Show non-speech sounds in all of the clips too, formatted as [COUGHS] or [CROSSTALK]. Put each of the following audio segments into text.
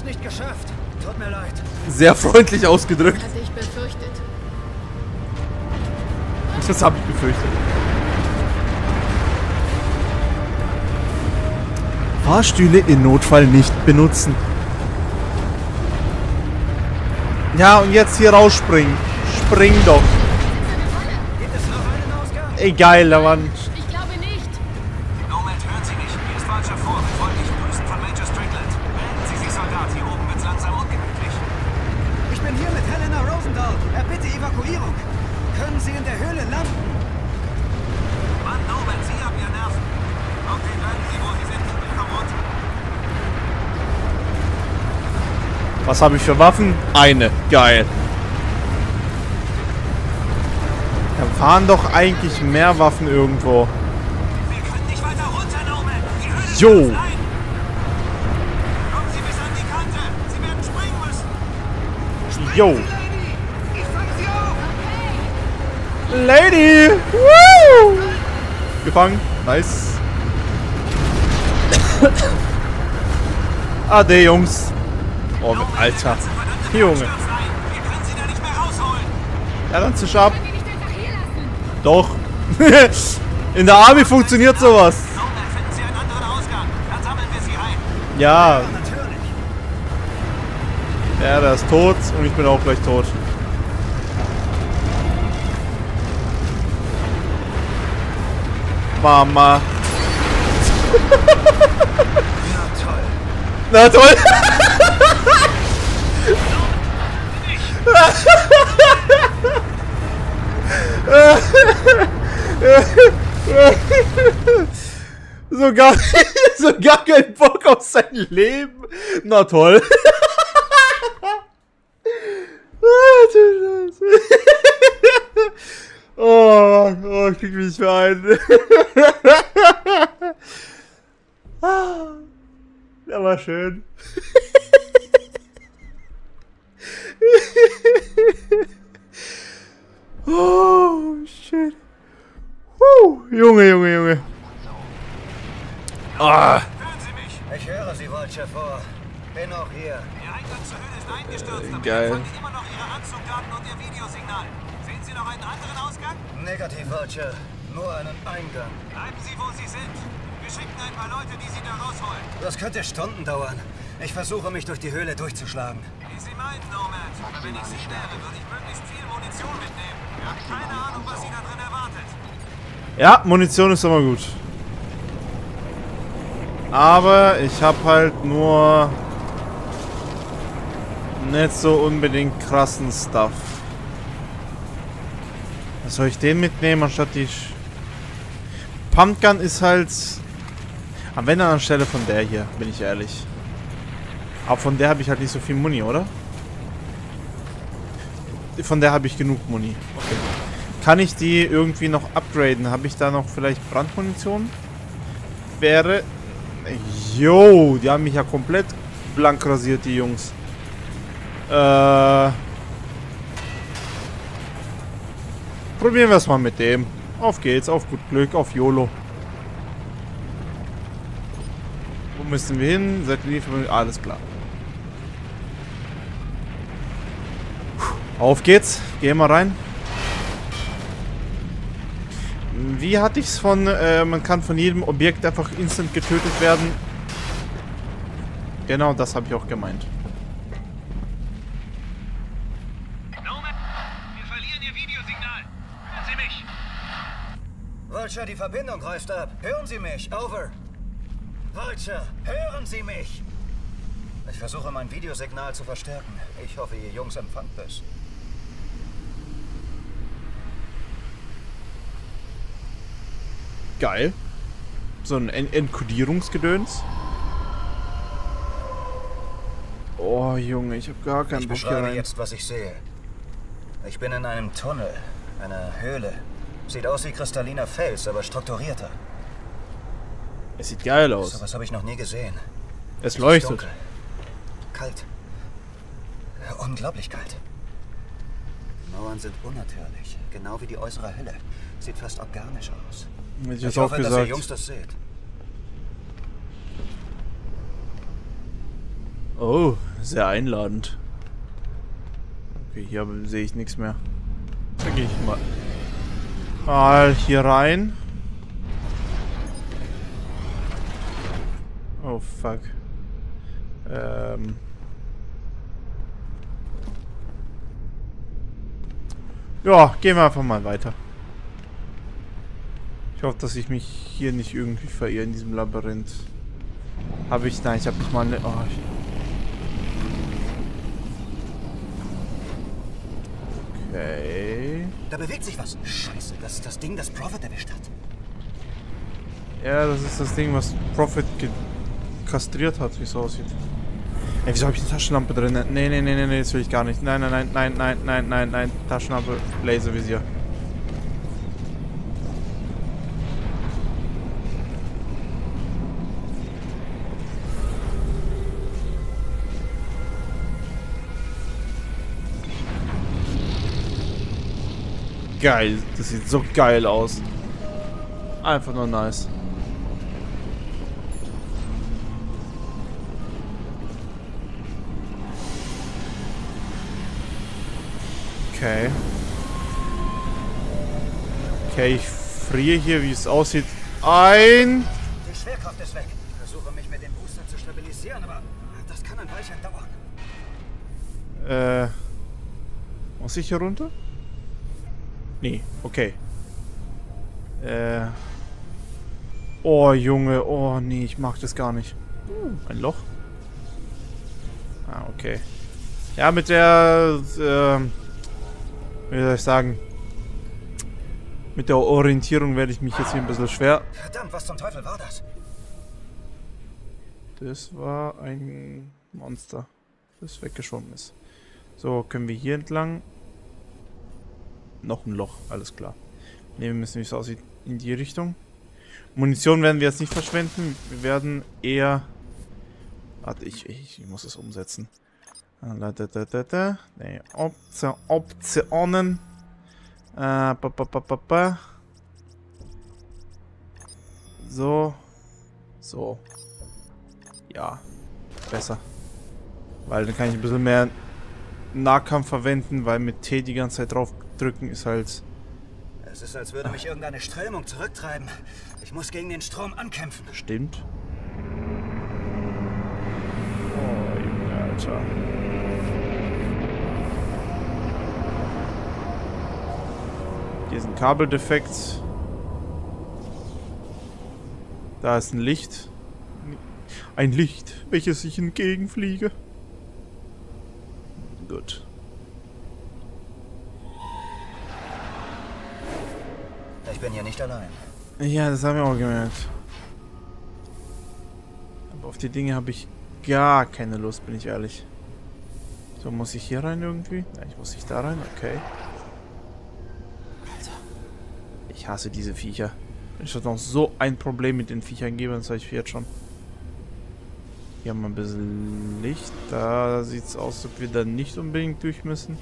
hab's nicht geschafft. Tut mir leid. Sehr freundlich ausgedrückt. Hatte ich befürchtet. Das habe ich befürchtet. Fahrstühle in Notfall nicht benutzen. Ja, und jetzt hier rausspringen. Spring doch. Gibt es noch langsam ungemütlich. Ich bin hier mit Helena Rosendahl. Er bitte Evakuierung. Können Sie in der Höhle landen? Mann, Nomad, Sie haben ja Nerven. Okay, bleiben Sie, wo Sie sind. Ich komm runter. Was habe ich für Waffen? Eine. Geil. Da fahren doch eigentlich mehr Waffen irgendwo. Wir können nicht weiter runter, Nomad. Die Höhle Jo. Jo. Lady! Woo! Gefangen. Nice. [COUGHS] Ade, Jungs. Oh, Alter. verdammte Junge. Ja, dann zisch ab. Hier? Doch. [LAUGHS] In der Army funktioniert sowas. Nomad, ja, der ist tot und ich bin auch gleich tot. Mama. Ja, [LAUGHS] toll. Na toll. [LAUGHS] so gar, [LAUGHS] so gar kein Bock auf sein Leben. Na toll. Ah, du Scheiße. Oh, oh, ich krieg mich für einen. [LAUGHS] Der war schön. [LAUGHS] oh, shit. Woo, Junge, Junge, Junge. Ah, Hören Sie mich. Ich höre Sie, Vulture, vor. Bin auch hier. Der Eingang zur Höhle ist eingestürzt, aber Geil. wir empfangen immer noch Ihre Anzugdaten und Ihr Videosignal. Sehen Sie noch einen anderen Ausgang? Negativ, Vulture. Nur einen Eingang. Bleiben Sie, wo Sie sind. Wir schicken ein paar Leute, die Sie da rausholen. Das könnte Stunden dauern. Ich versuche, mich durch die Höhle durchzuschlagen. Wie Sie meinen, Nomad. Aber wenn ich Sie wäre, würde ich möglichst viel Munition mitnehmen. Ich habe keine Ahnung, was Sie da drin erwartet. ja, Munition ist immer gut. Aber ich habe halt nur nicht so unbedingt krassen Stuff. Soll ich den mitnehmen anstatt die... Sch Pumpgun ist halt... Am dann anstelle von der hier, bin ich ehrlich. Aber von der habe ich halt nicht so viel Muni, oder? Von der habe ich genug Muni. Okay. Kann ich die irgendwie noch upgraden? Habe ich da noch vielleicht Brandmunition? Wäre... Jo, die haben mich ja komplett blank rasiert, die Jungs. Äh... Probieren wir es mal mit dem. Auf geht's, auf gut Glück, auf YOLO. Wo müssen wir hin? Satellitenverbindung, alles klar. Auf geht's, gehen wir rein. Wie hatte ich's von, äh, man kann von jedem Objekt einfach instant getötet werden? Genau, das habe ich auch gemeint. Nomad, wir verlieren Ihr Videosignal. Hören Sie mich. Vulture, die Verbindung reißt ab. Hören Sie mich. Over. Vulture, hören Sie mich. Ich versuche, mein Videosignal zu verstärken. Ich hoffe, ihr Jungs empfangt es. Geil. So ein En Enkodierungsgedöns. Oh, Junge, ich habe gar keinen Ich Bock hier rein. jetzt, was ich sehe. Ich bin in einem Tunnel, einer Höhle. Sieht aus wie kristalliner Fels, aber strukturierter. Es sieht geil aus. So was habe ich noch nie gesehen. Es Es leuchtet. dunkel. Kalt. Unglaublich kalt. Die Mauern sind unnatürlich, genau wie die äußere Hülle. Sieht fast organisch aus. Hätte ich Ich jetzt auch hoffe, dass ihr Jungs gesagt. das seht. Oh, Sehr einladend. Okay, hier sehe ich nichts mehr. Da gehe ich mal. Mal hier rein. Oh fuck. Ähm. Ja, gehen wir einfach mal weiter. Ich hoffe, dass ich mich hier nicht irgendwie verirre in diesem Labyrinth. Habe ich? Nein, ich habe nicht mal eine... Oh, ich okay. Da bewegt sich was. Scheiße, das ist das Ding, das Prophet erwischt hat. Ja, das ist das Ding, was Prophet kastriert hat, wie es aussieht. Ey, wieso habe ich eine Taschenlampe drin? Nee, nee, nee, nee, nee, das will ich gar nicht. Nein, nein, nein, nein, nein, nein, nein, nein. Taschenlampe, Laservisier. Geil, das sieht so geil aus. Einfach nur nice. Okay. Okay, ich friere hier, wie es aussieht, ein. Die Schwerkraft ist weg. Ich versuche mich mit dem Booster zu stabilisieren, aber das kann ein Weilchen dauern. Äh. Muss ich hier runter? Nee, okay. Äh. Oh, Junge. Oh, nee, ich mag das gar nicht. Ein Loch. Ah, okay. Ja, mit der, äh, wie soll ich sagen, mit der Orientierung werde ich mich jetzt hier ein bisschen schwer. Verdammt, was zum Teufel war das? Das war ein Monster, das weggeschwommen ist. So, können wir hier entlang? Noch ein Loch, alles klar. Ne, wir müssen, wie es aussieht, in die Richtung. Munition werden wir jetzt nicht verschwenden. Wir werden eher... Warte, ich, ich, ich muss es umsetzen. Nee, Option, Optionen. Äh, ba, ba, ba, ba, ba. So. So. Ja. Besser. Weil dann kann ich ein bisschen mehr Nahkampf verwenden, weil mit T die ganze Zeit drauf drücken ist halt... Es ist, als würde mich irgendeine Strömung zurücktreiben. Ich muss gegen den Strom ankämpfen. Stimmt. Oh, Junge, Alter. Hier ist ein Kabeldefekt. Da ist ein Licht. Ein Licht, welches ich entgegenfliege. Gut. Bin hier nicht allein. Ja, das haben wir auch gemerkt. Aber auf die Dinge habe ich gar keine Lust, bin ich ehrlich. So, muss ich hier rein irgendwie? Nein, ich muss nicht da rein, okay. Alter. Ich hasse diese Viecher. Wenn ich noch so ein Problem mit den Viechern gebe, dann sage ich jetzt schon. Hier haben wir ein bisschen Licht. Da sieht es aus, als ob wir da nicht unbedingt durch müssen.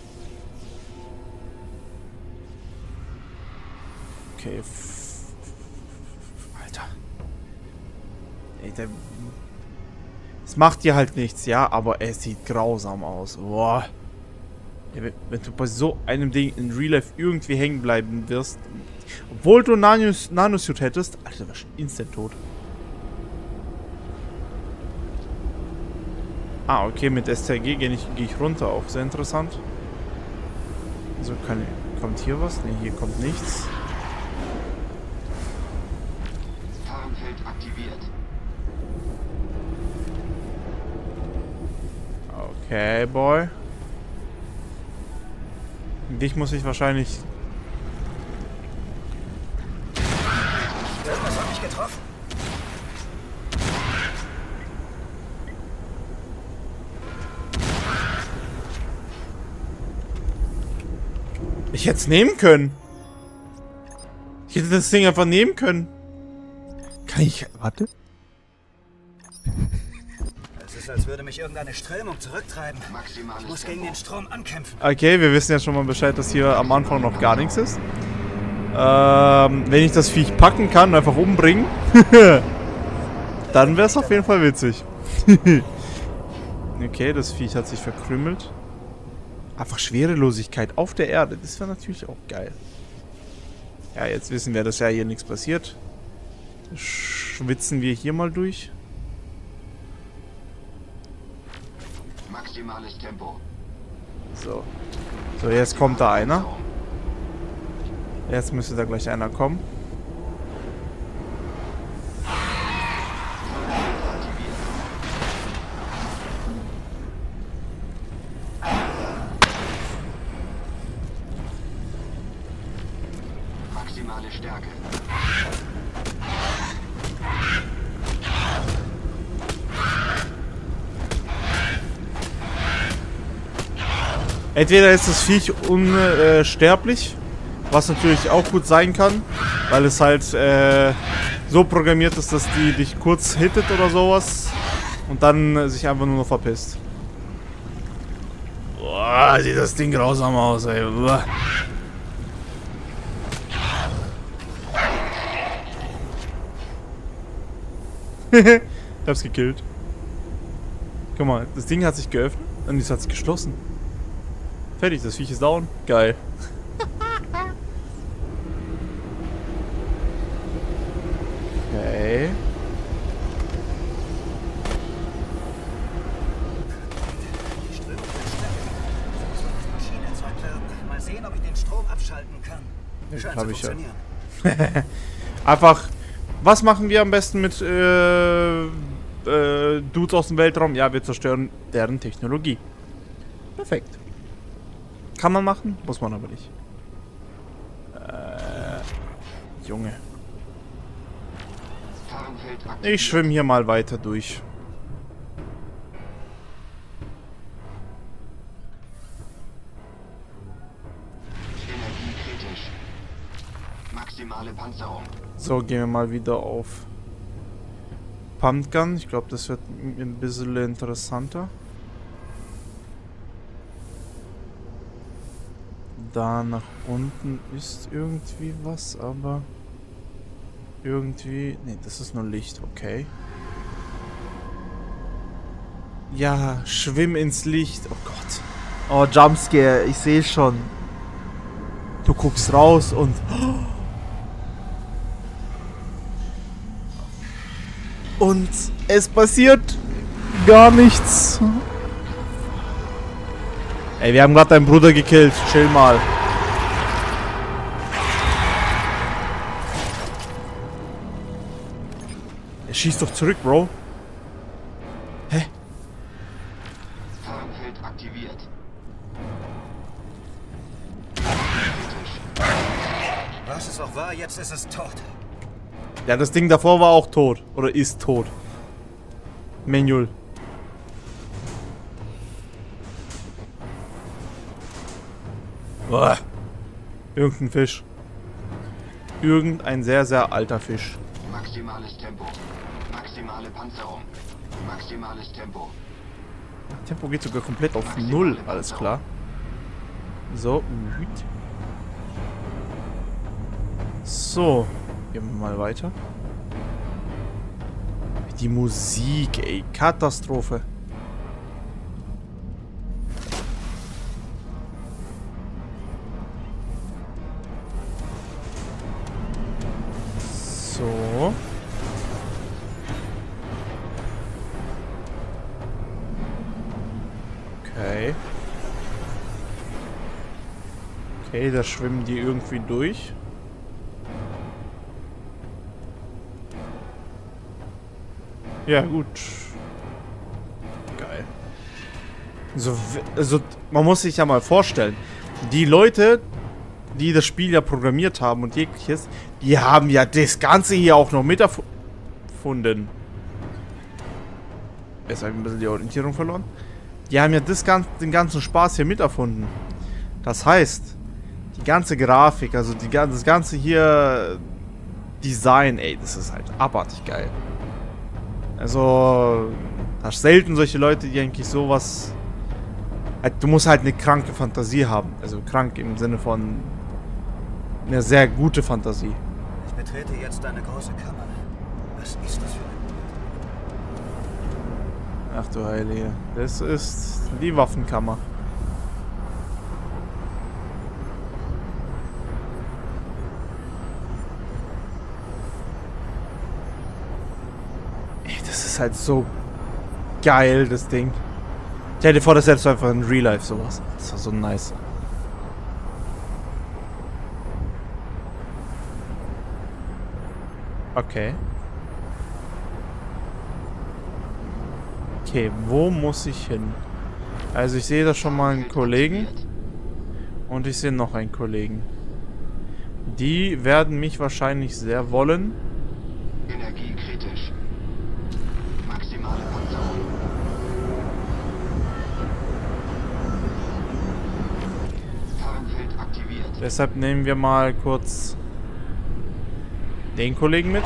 Okay. Alter. Ey, der... Es macht dir halt nichts, ja, aber es sieht grausam aus. Boah. Ja, wenn, du bei so einem Ding in Real Life irgendwie hängen bleiben wirst, obwohl du Nanus, Nanosuit hättest, Alter, du instant tot. Ah, okay, mit STRG gehe ich, geh ich runter, auch sehr interessant. Also kann, kommt hier was? Ne, hier kommt nichts. Tarnfeld aktiviert. Okay, Boy. Dich muss ich wahrscheinlich... Irgendwas hat mich getroffen. Ich hätte es nehmen können. Ich hätte das Ding einfach nehmen können. Kann ich... Warte. Ist, als würde mich irgendeine Strömung zurücktreiben. Ich muss gegen den Strom ankämpfen. Okay, wir wissen ja schon mal Bescheid, dass hier am Anfang noch gar nichts ist. Ähm, wenn ich das Viech packen kann und einfach umbringen, [LAUGHS] dann wäre es auf jeden Fall witzig. [LAUGHS] Okay, das Viech hat sich verkrümmelt. Einfach Schwerelosigkeit auf der Erde. Das wäre natürlich auch geil. Ja, jetzt wissen wir, dass ja hier nichts passiert. Schwitzen wir hier mal durch. Maximales Tempo. So. So, jetzt kommt da einer. Jetzt müsste da gleich einer kommen. Entweder ist das Viech unsterblich, was natürlich auch gut sein kann, weil es halt äh, so programmiert ist, dass die dich kurz hittet oder sowas und dann äh, sich einfach nur noch verpisst. Boah, sieht das Ding grausam aus, ey. Uah. [LAUGHS] ich hab's gekillt. Guck mal, das Ding hat sich geöffnet und es hat sich geschlossen. Fertig, das Viech ist down. Geil. [LAUGHS] okay. Ja, zu ich ja. funktionieren. [LAUGHS] Einfach, was machen wir am besten mit äh, äh, Dudes aus dem Weltraum? Ja, wir zerstören deren Technologie. Perfekt. Kann man machen, muss man aber nicht. Äh, Junge. Ich schwimme hier mal weiter durch. So, gehen wir mal wieder auf Pumpgun. Ich glaube, das wird ein bisschen interessanter. Da nach unten ist irgendwie was, aber irgendwie... Ne, das ist nur Licht, okay. Ja, schwimm ins Licht. Oh Gott. Oh, Jumpscare, ich sehe schon. Du guckst raus und... [GASPS] Und es passiert gar nichts. Ey, wir haben gerade deinen Bruder gekillt. Chill mal. Er schießt doch zurück, Bro. Hä? Fahrenfeld aktiviert. Was es auch war, jetzt ist es tot. Ja, das Ding davor war auch tot. Oder ist tot. Manual. Boah. Irgendein Fisch. Irgendein sehr, sehr alter Fisch. Maximales Tempo. Maximale Panzerung. Maximales Tempo. Tempo geht sogar komplett auf Null. Alles klar. So. gut. So. Gehen wir mal weiter. Die Musik, ey. Katastrophe. Okay. Okay, da schwimmen die irgendwie durch. Ja, gut. Geil. So, w- also, man muss sich ja mal vorstellen, die Leute, die das Spiel ja programmiert haben und jegliches, die haben ja das Ganze hier auch noch miterfunden. Jetzt habe ich ein bisschen die Orientierung verloren. Die haben ja das den ganzen Spaß hier miterfunden. Das heißt, die ganze Grafik, also die, das ganze hier Design, ey, das ist halt abartig geil. Also, hast selten solche Leute, die eigentlich sowas. Halt, du musst halt eine kranke Fantasie haben. Also krank im Sinne von eine sehr gute Fantasie. Ich betrete jetzt eine große Kammer. Was ist das für. Ach du Heilige. Das ist die Waffenkammer. Ey, das ist halt so geil, das Ding. Stell dir vor, das du einfach in Real Life sowas. Das war so nice. Okay. Okay, wo muss ich hin? Also ich sehe da schon mal einen Kollegen und ich sehe noch einen Kollegen. Die werden mich wahrscheinlich sehr wollen. Energie kritisch. Maximale Panzerung. Tarnfeld aktiviert. Deshalb nehmen wir mal kurz den Kollegen mit.